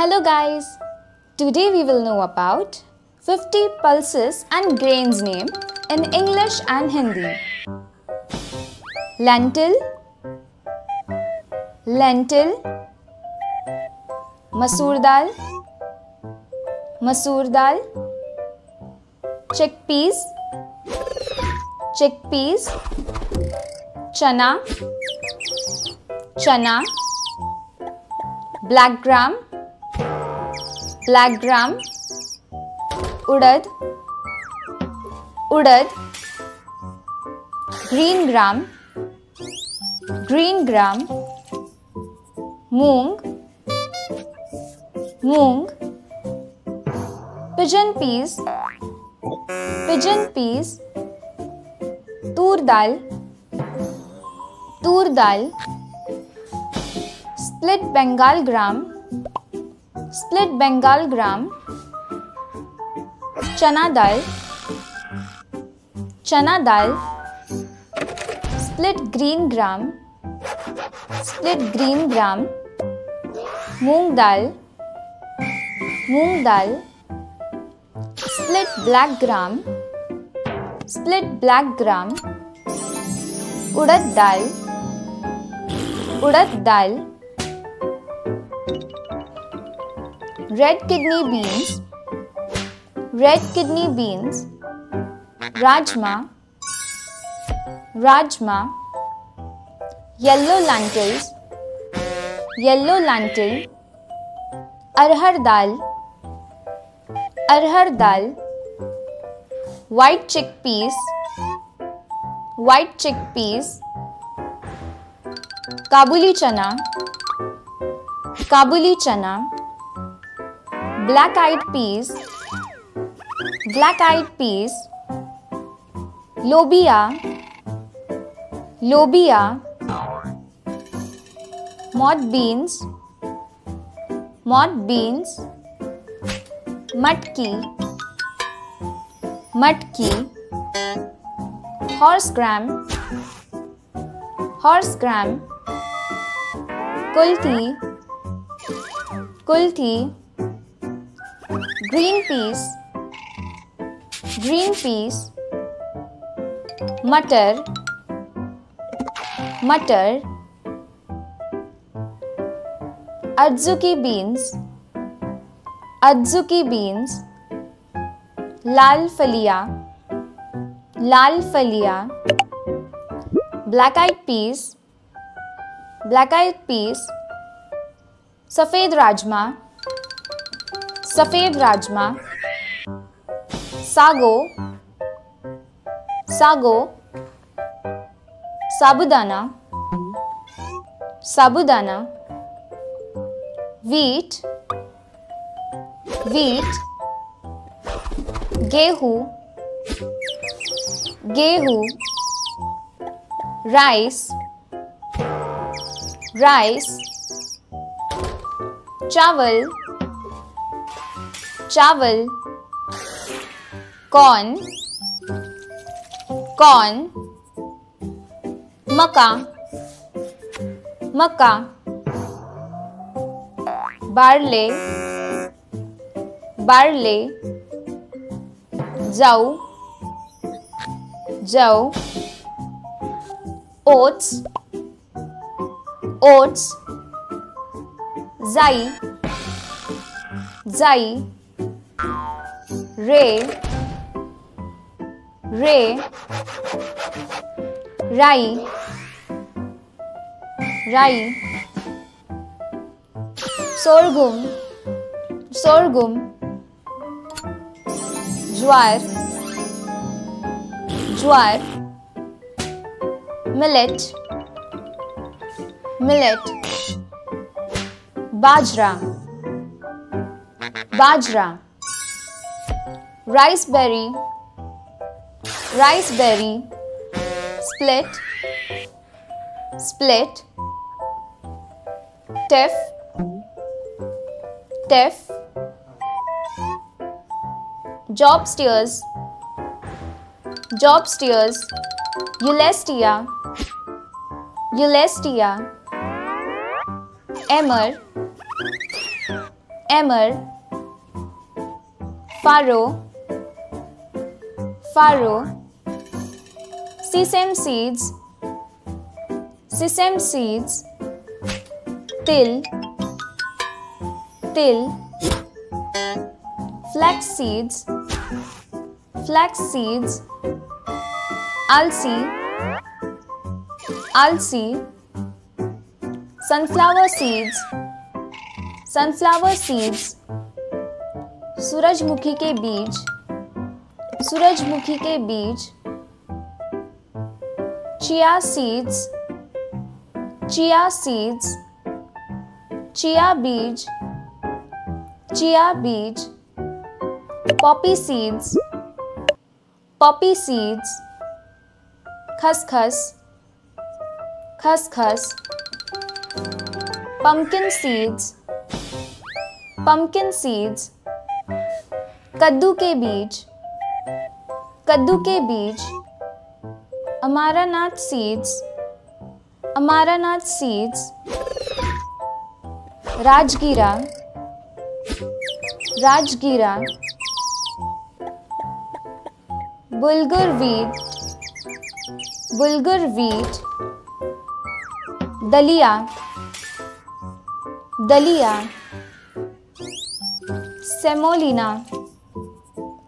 Hello guys! Today we will know about 50 pulses and grains name in English and Hindi. Lentil Lentil Masoor dal Masoor dal Chickpeas Chickpeas Chana Chana Black gram black gram, urad urad, green gram green gram, moong moong, pigeon peas pigeon peas, Toor dal Toor dal, split Bengal gram split Bengal gram चना दाल चना दाल split green gram split green gram मूंग दाल मूंग दाल split black gram split black gram उड़द दाल उड़द दाल red kidney beans red kidney beans rajma rajma yellow lentils yellow lentil arhar dal arhar dal white chickpeas white chickpeas kabuli chana kabuli chana black eyed peas. Black eyed peas. Lobia. Lobia. Moth beans. Moth beans. Matki matki horse gram. Horse gram. Kulthi. Kulthi green peas green peas मटर matar अज्जुकी beans अज्जुकी beans लाल फलिया लाल फलिया black eyed peas black eyed peas सफ़ेद राजमा सफ़ेद rajma sago sago साबुदाना साबुदाना wheat wheat गेहूँ गेहूँ rice rice चावल चावल। कॉर्न। कॉर्न। मका। मका। बार्ले। बार्ले। जाऊ जाऊ ओट्स। ओट्स। जाई। जाई। रे रे राई राई सोरगुम सोरगुम ज्वार ज्वार मिलेट मिलेट बाजरा बाजरा। Raspberry raspberry split. Split. Teff teff job steers. Job steers. Eulestia eulestia emmer. Emmer, farro, farro, sesame seeds, sesame seeds, til, til, flax seeds, flax seeds, alsi, alsi, sunflower seeds, sunflower seeds, सूरजमुखी के बीज सूरजमुखी के बीज, chia seeds chia seeds, chia बीज chia बीज, poppy seeds poppy seeds, खसखस खसखस, pumpkin seeds pumpkin seeds, कद्दू के बीज कद्दू के बीज, अमारानाथ सीड्स अमारानाथ सीड्स राजगीरा राजगीरा, बुलगुर वीट बुलगुर वीट दलिया दलिया सेमोलिना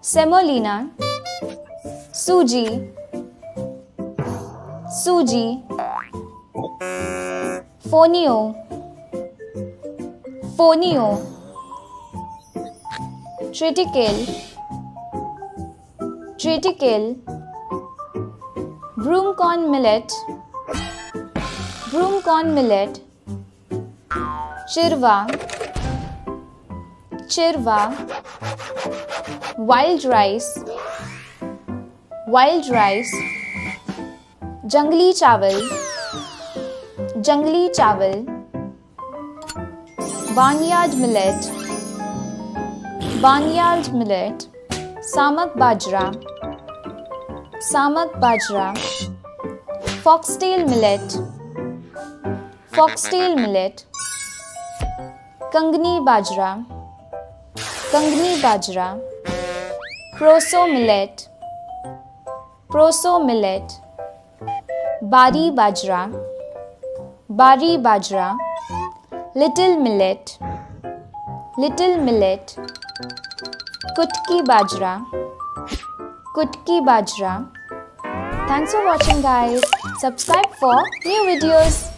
सेमोलिना सूजी। सूजी। Fonio. Fonio. Triticale. Triticale. Broom millet. Broom millet. चिरवा। चिरवा। Wild rice. Wild rice जंगली चावल जंगली चावल बानियार्ड मिलेट बानियार्ड मिलेट सामक बाजरा सामक बाजरा फॉक्सटेल मिलेट फॉक्सटेल मिलेट कंगनी बाजरा कंगनी बाजरा प्रोसो मिलेट प्रोसो मिलेट, बारी बाजरा बारी बाजरा, लिटिल मिलेट लिटिल मिलेट, कुटकी बाजरा कुटकी बाजरा। Thanks for watching guys subscribe for new videos